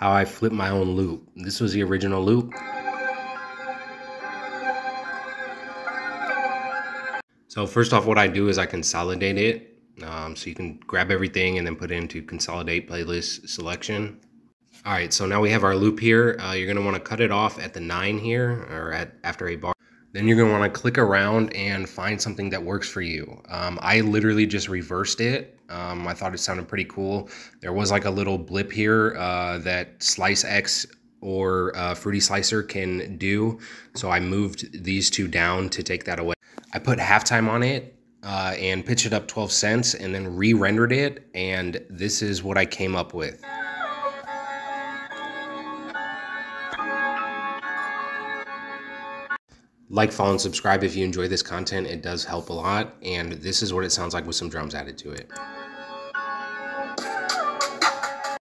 how I flip my own loop. This was the original loop. So first off, what I do is I consolidate it. Um, so you can grab everything and then put it into consolidate playlist selection. All right, so now we have our loop here. Uh, you're gonna wanna cut it off at the nine here or at after a bar. Then you're gonna wanna click around and find something that works for you. Um, I literally just reversed it. Um, I thought it sounded pretty cool. There was like a little blip here uh, that Slicex or uh, Fruity Slicer can do. So I moved these two down to take that away. I put halftime on it uh, and pitched it up 12 cents and then re-rendered it. And this is what I came up with. Like, follow, and subscribe if you enjoy this content. It does help a lot. And this is what it sounds like with some drums added to it.